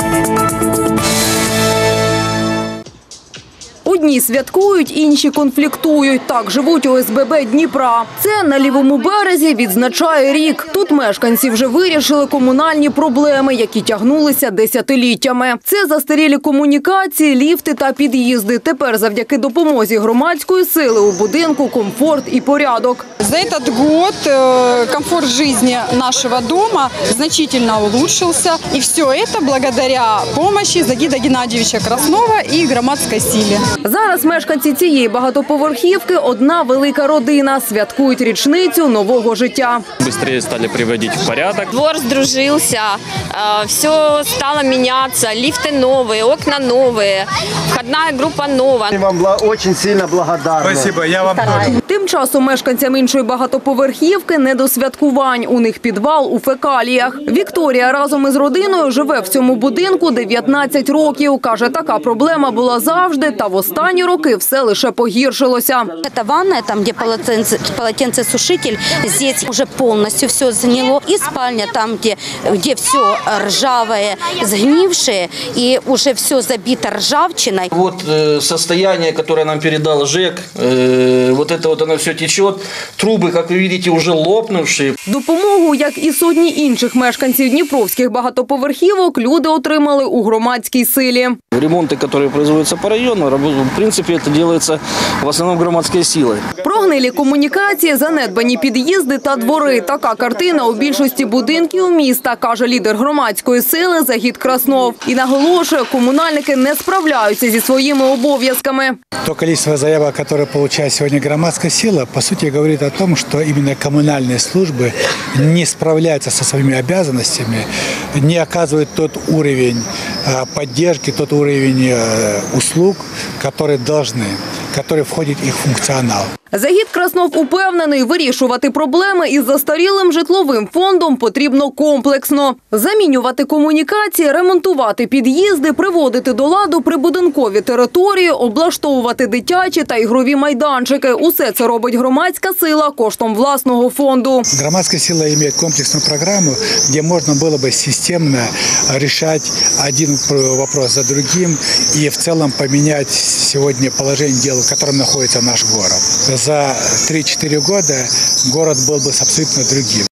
Thank you. Одні святкують, інші конфліктують. Так живуть у СББ Дніпра. Це на лівому березі відзначає рік. Тут мешканці вже вирішили комунальні проблеми, які тягнулися десятиліттями. Це застарілі комунікації, ліфти та під'їзди. Тепер завдяки допомозі громадської сили у будинку комфорт і порядок. За этот год э, комфорт жизни нашего дома значительно улучшился. И все это благодаря помощи Загида Геннадьевича Краснова и громадской силе. Зараз мешканці цієї багатоповерхівки одна велика родина. Святкують річницю нового життя. быстрее стали приводить в порядок. Двор сдружился, все стало меняться, лифты новые, окна новые, входная группа новая. Мы вам бла- очень сильно благодарны. Спасибо, я вам тоже. Тим часом мешканцям іншої багатоповерхівки не до святкувань. У них підвал у фекаліях. Вікторія разом із родиною живе в цьому будинку 19 років. Каже, така проблема була завжди, та в останні роки все лише погіршилося. Это ванная, там, где полотенце, полотенцесушитель, здесь уже полностью все заняло. И спальня там, где, где все ржавое, сгнившее, и уже все забито ржавчиной. Вот э, состояние, которое нам передал ЖЭК, э, вот это вот оно все течет. Трубы, как вы видите, уже лопнувшие. Допомогу, як і сотні інших мешканців дніпровських багатоповерхівок, люди отримали у громадській силі. Ремонты, которые производятся по району, рабо- в принципе, это делается в основном громадской силой. Прогнилі комунікації, занедбані під'їзди та двори. Така картина у більшості будинків міста, каже лідер громадської сили Загід Краснов. І наголошує, комунальники не справляються зі своїми обов'язками. То количество заявок, которые получает сегодня громадская сила, по сути говорит о том, что именно коммунальные службы не справляются со своими обязанностями, не оказывают тот уровень э, поддержки, тот уровень э, услуг, которые должны, который входит в их функционал. Загід Краснов упевнений, вирішувати проблеми із застарілим житловим фондом потрібно комплексно. Замінювати комунікації, ремонтувати під'їзди, приводити до ладу прибудинкові території, облаштовувати дитячі та ігрові майданчики. Усе це робить громадська сила коштом власного фонду. Громадская сила имеет комплексную программу, где можно было бы системно решать один пр- вопрос за другим и в целом поменять сегодня положение дел, в котором находится наш город. За 3-4 года город был бы абсолютно другим.